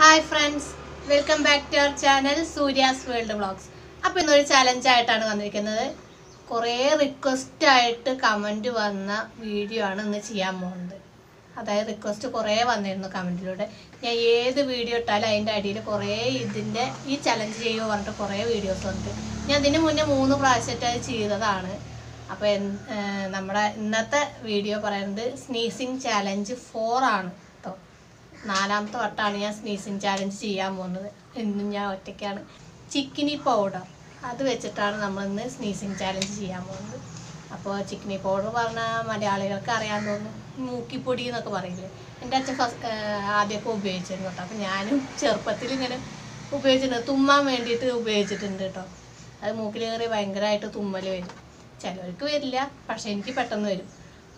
Hi friends welcome back to our channel Surya's world vlogs അപ്പോൾ ഇന്നൊരു challenge ആയിട്ടാണ് വന്നിരിക്കുന്നത്. കുറേ റിക്വസ്റ്റ് ആയിട്ട് കമന്റ് വന്ന വീഡിയോ ആണ് ഇന്ന് ചെയ്യാൻ പോകുന്നത്. അതായത് റിക്വസ്റ്റ് കുറേ വന്നിരുന്നു കമന്റിലൂടെ ഞാൻ ഏത് വീഡിയോ ഇട്ടാലും അതിന്റെ അടിയിൽ കുറേ ഇതിന്റെ ഈ ചലഞ്ച് ചെയ്യുമോ പറഞ്ഞിട്ട് കുറേ വീഡിയോസ് ഉണ്ട് ഞാൻ ഇതിന് മുന്നേ മൂന്ന് പ്രാവശ്യമായിട്ട് അത് ചെയ്തതാണ്. അപ്പോൾ നമ്മുടെ ഇന്നത്തെ വീഡിയോ പറയുന്നത് സ്നീസിങ് ചാലഞ്ച് ഫോർ ആണ്. നാലാമത്തെ വട്ടമാണ് ഞാൻ സ്നീസിങ് ചാലഞ്ച് ചെയ്യാൻ പോകുന്നത്. ഇന്നും ഞാൻ ഒറ്റയ്ക്കാണ്. ചിക്കിനി പൗഡർ അത് വെച്ചിട്ടാണ് നമ്മൾ ഇന്ന് സ്നീസിങ് ചാലഞ്ച് ചെയ്യാൻ പോകുന്നത്. അപ്പോൾ ചിക്കിനി പൗഡർ പറഞ്ഞാൽ മലയാളികൾക്ക് അറിയാൻ തോന്നുന്നു മൂക്കിപ്പൊടി എന്നൊക്കെ പറയില്ലേ? എന്റെ അച്ഛൻ ഫസ്റ്റ് ആദ്യമൊക്കെ ഉപയോഗിച്ചിരുന്നു കേട്ടോ. അപ്പോൾ ഞാനും ചെറുപ്പത്തിൽ ഇങ്ങനെ ഉപയോഗിച്ചിട്ടുണ്ട്. തുമ്മാൻ വേണ്ടിയിട്ട് ഉപയോഗിച്ചിട്ടുണ്ട് കേട്ടോ. അത് മൂക്കിൽ കയറി ഭയങ്കരമായിട്ട് തുമ്മൽ വരും. ചിലവർക്ക് വരില്ല. പക്ഷേ എനിക്ക് പെട്ടെന്ന് വരും.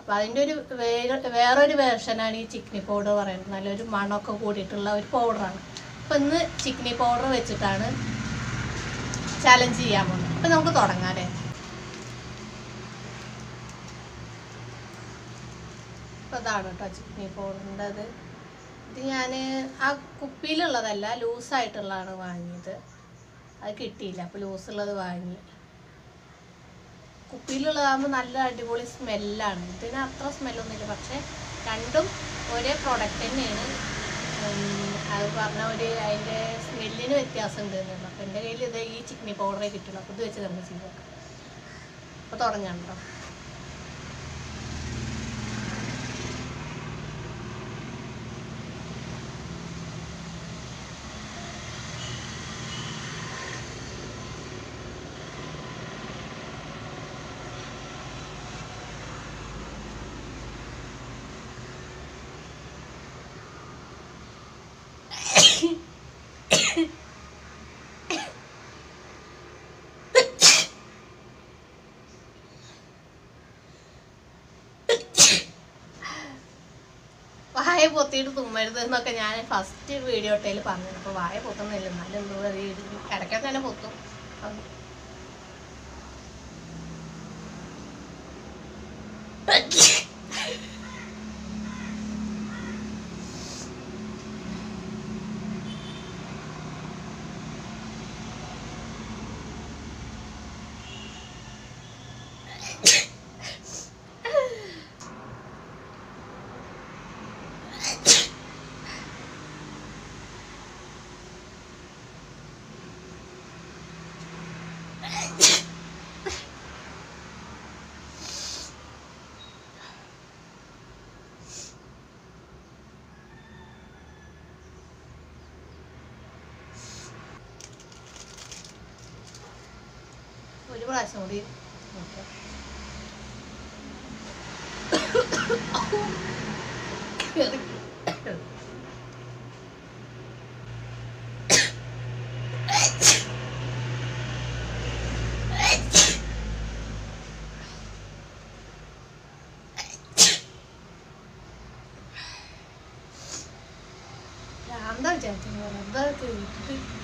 അപ്പോൾ അതിന്റെ ഒരു വേറെ വേറൊരു വേർഷനാണ് ഈ ചിക്കനി പൗഡർ പറയുന്നത്. നല്ലൊരു മണമൊക്കെ കൂടിയിട്ടുള്ള ഒരു പൗഡറാണ് അപ്പോൾ ഇന്ന് ചിക്കനി പൗഡർ വെച്ചിട്ടാണ് ചാലഞ്ച് ചെയ്യാൻ പോകുന്നത്. അപ്പം നമുക്ക് തുടങ്ങാം അല്ലേ? അപ്പോൾ അതാണ് കേട്ടോ ചിക്കനി പൗഡറിന്റെ അത് ഇത് ഞാൻ ആ കുപ്പിയിലുള്ളതല്ല ലൂസായിട്ടുള്ളതാണ് വാങ്ങിയത്. അത് കിട്ടിയില്ല അപ്പോൾ ലൂസുള്ളത് വാങ്ങി. കുപ്പിയിലുള്ളതാകുമ്പോൾ നല്ല അടിപൊളി സ്മെല്ലാണ്. ഇതിന് അത്ര സ്മെല്ലൊന്നുമില്ല. പക്ഷേ രണ്ടും ഒരേ പ്രോഡക്റ്റ് തന്നെയാണ്. അത് പറഞ്ഞ ഒരു അതിന്റെ സ്മെല്ലിന് വ്യത്യാസം ഉണ്ട് എന്നുള്ളത് അപ്പോൾ എന്റെ കയ്യിൽ ഇത് ഈ ചിക്കനി പൗഡറേ കിട്ടുള്ളൂ. അപ്പോൾ ഇത് വെച്ച് നമുക്ക് ചെയ്ത് നോക്കാം അപ്പോൾ തുടങ്ങാം കേട്ടോ. വായ പൊത്തിയിട്ട് തുമ്മരുത് എന്നൊക്കെ ഞാൻ ഫസ്റ്റ് വീഡിയോ ഇട്ടതിൽ പറഞ്ഞു അപ്പോൾ വായ പൊത്തുന്നില്ല എന്നാലും എന്തോ ഇടയ്ക്കൊക്കെ തന്നെ പൊത്തും. അത് ഒരു പ്രാവശ്യം കൂടി നോക്കാം എന്താ വിചാരിച്ചു എന്താ കേട്ടിട്ട് അപ്പൊ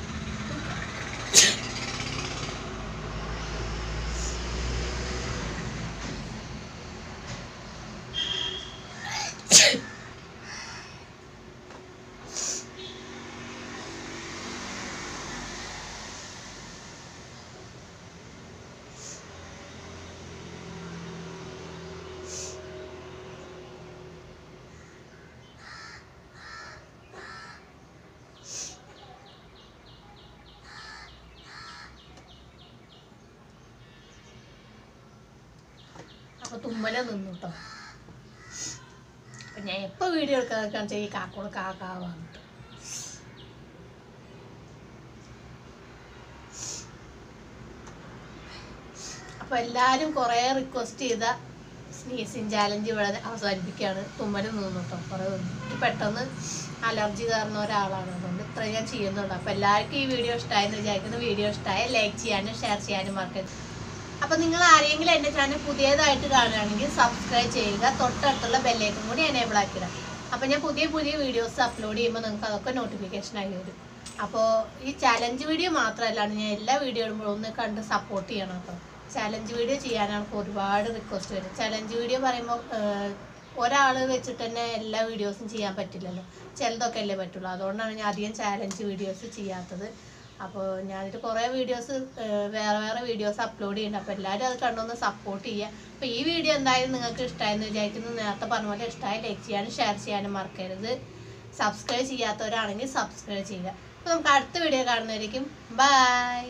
തുമ്മല നിന്നു കേട്ടോ ഞാൻ എപ്പോ വീഡിയോ എടുക്കാന്ന് വെച്ചാൽ ഈ കാക്കോട് കാക്കാവാണ് അപ്പൊ എല്ലാരും കൊറേ റിക്വസ്റ്റ് ചെയ്ത സ്നീസിങ് ചാലഞ്ച് ഇവിടെ അവസാനിപ്പിക്കുകയാണ് തുമ്മൽ നിന്നു കുറെ പെട്ടെന്ന് അലർജി കാരണം ഒരാളാണ്. അതുകൊണ്ട് ഇത്രയും ഞാൻ ചെയ്യുന്നുണ്ട് അപ്പൊ എല്ലാവർക്കും ഈ വീഡിയോ ഇഷ്ടമായെന്ന് വിചാരിക്കുന്ന. വീഡിയോ ഇഷ്ടമായ ലൈക്ക് ചെയ്യാനും ഷെയർ ചെയ്യാനും മറക്കരുത്. അപ്പൊ നിങ്ങൾ ആരെങ്കിലും എന്റെ ചാനൽ പുതിയതായിട്ട് കാണുകയാണെങ്കിൽ സബ്സ്ക്രൈബ് ചെയ്യുക തൊട്ടടുത്തുള്ള ബെല്ലേക്കും കൂടി എനേബിൾ ആക്കിയിടാം. അപ്പൊ ഞാൻ പുതിയ പുതിയ വീഡിയോസ് അപ്ലോഡ് ചെയ്യുമ്പോൾ നിങ്ങൾക്ക് അതൊക്കെ നോട്ടിഫിക്കേഷൻ ആയി വരും. അപ്പോൾ ഈ ചാലഞ്ച് വീഡിയോ മാത്രമല്ലാണ് ഞാൻ എല്ലാ വീഡിയോ ഇടുമ്പോഴും ഒന്ന് കണ്ട് സപ്പോർട്ട് ചെയ്യണം കേട്ടോ. ചാലഞ്ച് വീഡിയോ ചെയ്യാനാണ് ഒരുപാട് റിക്വസ്റ്റ് വരും. ചാലഞ്ച് വീഡിയോ പറയുമ്പോൾ ഒരാൾ വെച്ചിട്ട് തന്നെ എല്ലാ വീഡിയോസും ചെയ്യാൻ പറ്റില്ലല്ലോ. ചിലതൊക്കെ അല്ലേ പറ്റുള്ളൂ. അതുകൊണ്ടാണ് ഞാൻ അധികം ചാലഞ്ച് വീഡിയോസ് ചെയ്യാത്തത്. അപ്പോൾ ഞാനിത് കുറേ വീഡിയോസ് വേറെ വേറെ വീഡിയോസ് അപ്ലോഡ് ചെയ്യുന്നുണ്ട്. അപ്പോൾ എല്ലാവരും അത് കണ്ടൊന്ന് സപ്പോർട്ട് ചെയ്യുക. അപ്പോൾ ഈ വീഡിയോ എന്തായാലും നിങ്ങൾക്ക് ഇഷ്ടമായെന്ന് വിചാരിക്കുന്നു. നേരത്തെ പറഞ്ഞ പോലെ ഇഷ്ടമായി ലൈക്ക് ചെയ്യാനും ഷെയർ ചെയ്യാനും മറക്കരുത്. സബ്സ്ക്രൈബ് ചെയ്യാത്തവരാണെങ്കിൽ സബ്സ്ക്രൈബ് ചെയ്യുക. അപ്പോൾ നമുക്ക് അടുത്ത വീഡിയോ കാണുന്നതായിരിക്കും ബൈ